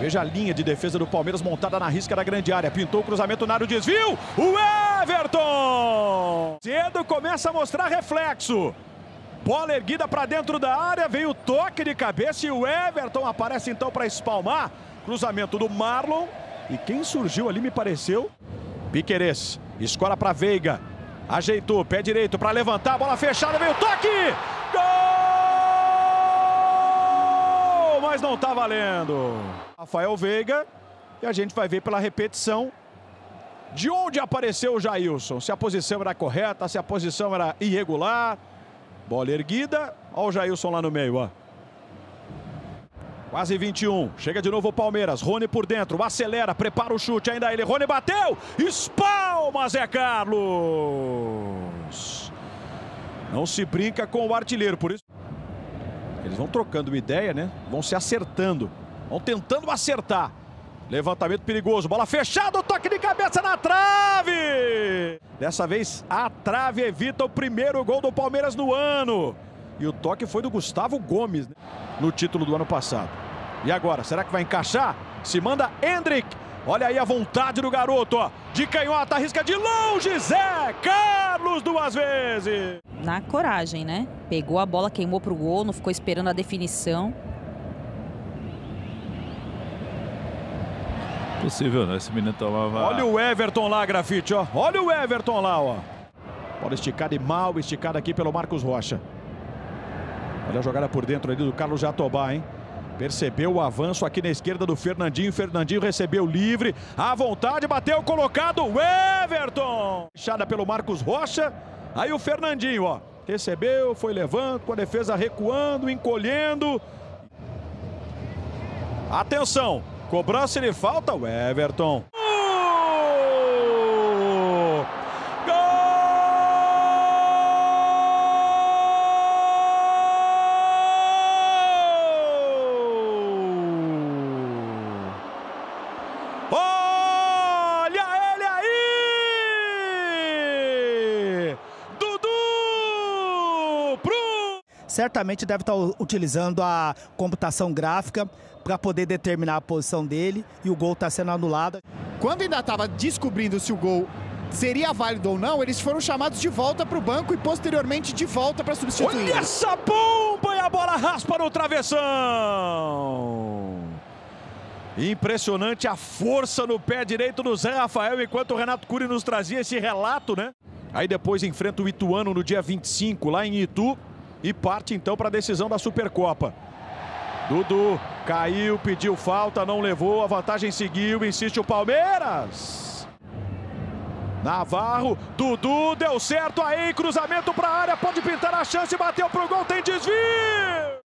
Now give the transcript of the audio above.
Veja a linha de defesa do Palmeiras montada na risca da grande área. Pintou o cruzamento na área, o desvio. O Everton! Cedo começa a mostrar reflexo. Bola erguida para dentro da área, veio o toque de cabeça e o Everton aparece então para espalmar. Cruzamento do Marlon. E quem surgiu ali me pareceu Piquerez. Escola para Veiga. Ajeitou, pé direito para levantar, bola fechada, veio o toque! Gol! Mas não tá valendo. Rafael Veiga. E a gente vai ver pela repetição de onde apareceu o Jailson. Se a posição era correta, se a posição era irregular. Bola erguida. Olha o Jailson lá no meio, ó. Quase 21. Chega de novo o Palmeiras. Rony por dentro. Acelera. Prepara o chute. Ainda ele. Rony bateu. Espalma Zé Carlos. Não se brinca com o artilheiro. Por isso. Eles vão trocando uma ideia, né? Vão se acertando. Vão tentando acertar. Levantamento perigoso. Bola fechada. Toque de cabeça na trave. Dessa vez a trave evita o primeiro gol do Palmeiras no ano. E o toque foi do Gustavo Gomes né? no título do ano passado. E agora, será que vai encaixar? Se manda Hendrick. Olha aí a vontade do garoto, ó. De canhota, arrisca de longe, Zé Carlos duas vezes. Na coragem, né? Pegou a bola, queimou pro gol, não ficou esperando a definição. Possível, né? Esse menino tomava... Olha o Everton lá, grafite, ó. Olha o Everton lá, ó. Bola esticada e mal esticada aqui pelo Marcos Rocha. Olha a jogada por dentro ali do Carlos Jatobá, hein? Percebeu o avanço aqui na esquerda do Fernandinho. Fernandinho recebeu livre. À vontade, bateu colocado o Everton. Fechada pelo Marcos Rocha. Aí o Fernandinho, ó. Recebeu, foi levando, com a defesa recuando, encolhendo. Atenção. Cobrança de falta, o Everton. Olha ele aí! Dudu! Pro... Certamente deve estar utilizando a computação gráfica para poder determinar a posição dele e o gol está sendo anulado. Quando ainda estava descobrindo se o gol seria válido ou não, eles foram chamados de volta para o banco e posteriormente de volta para substituir. Olha essa bomba e a bola raspa no travessão! Impressionante a força no pé direito do Zé Rafael, enquanto o Renato Cury nos trazia esse relato, né? Aí depois enfrenta o Ituano no dia 25, lá em Itu, e parte então para a decisão da Supercopa. Dudu caiu, pediu falta, não levou, a vantagem seguiu, insiste o Palmeiras. Navarro, Dudu, deu certo aí, cruzamento para a área, pode pintar a chance, bateu pro gol, tem desvio!